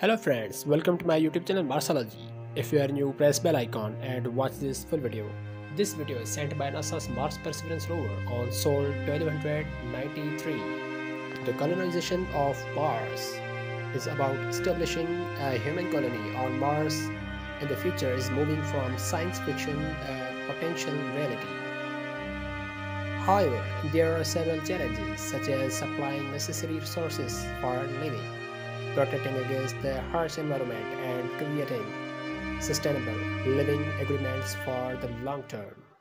Hello friends, welcome to my YouTube channel Marsology. If you are new, press bell icon and watch this full video. This video is sent by NASA's Mars Perseverance rover on Sol 1293. The colonization of Mars is about establishing a human colony on Mars and the future is moving from science fiction to potential reality. However, there are several challenges such as supplying necessary resources for living protecting against the harsh environment and creating sustainable living agreements for the long term.